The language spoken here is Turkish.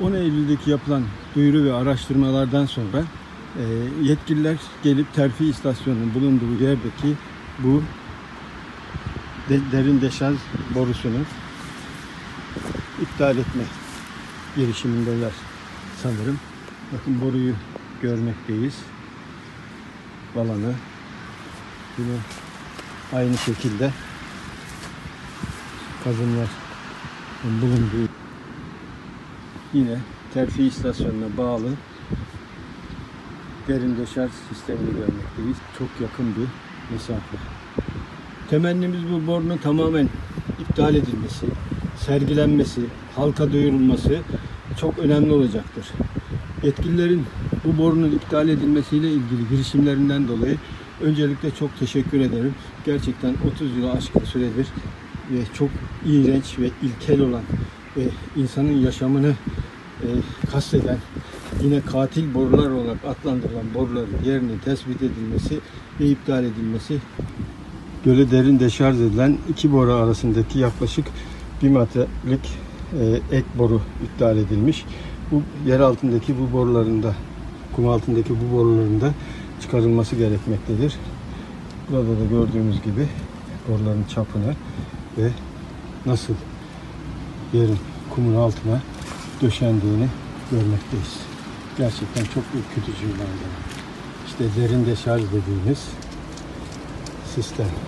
10 Eylül'deki yapılan duyuru ve araştırmalardan sonra e, yetkililer gelip terfi istasyonunun bulunduğu yerdeki bu de- derin deşarj borusunu iptal etme girişimindeler sanırım. Bakın boruyu görmekteyiz. Balanı. Yine aynı şekilde kazınlar bulunduğu yine terfi istasyonuna bağlı derin deşarj sistemini görmekteyiz. Çok yakın bir mesafe. Temennimiz bu borunun tamamen iptal edilmesi, sergilenmesi, halka duyurulması çok önemli olacaktır. Yetkililerin bu borunun iptal edilmesiyle ilgili girişimlerinden dolayı öncelikle çok teşekkür ederim. Gerçekten 30 yılı aşkın süredir ve çok iğrenç ve ilkel olan ve insanın yaşamını e, kasteden yine katil borular olarak adlandırılan boruların yerinin tespit edilmesi ve iptal edilmesi göle derin deşarj edilen iki boru arasındaki yaklaşık bir metrelik e, ek boru iptal edilmiş. Bu yer altındaki bu borularında, kum altındaki bu borularında çıkarılması gerekmektedir. Burada da gördüğümüz gibi boruların çapını ve nasıl yerin kumun altına döşendiğini görmekteyiz. Gerçekten çok ürkütücü bir manzara. İşte derin deşarj dediğimiz sistem.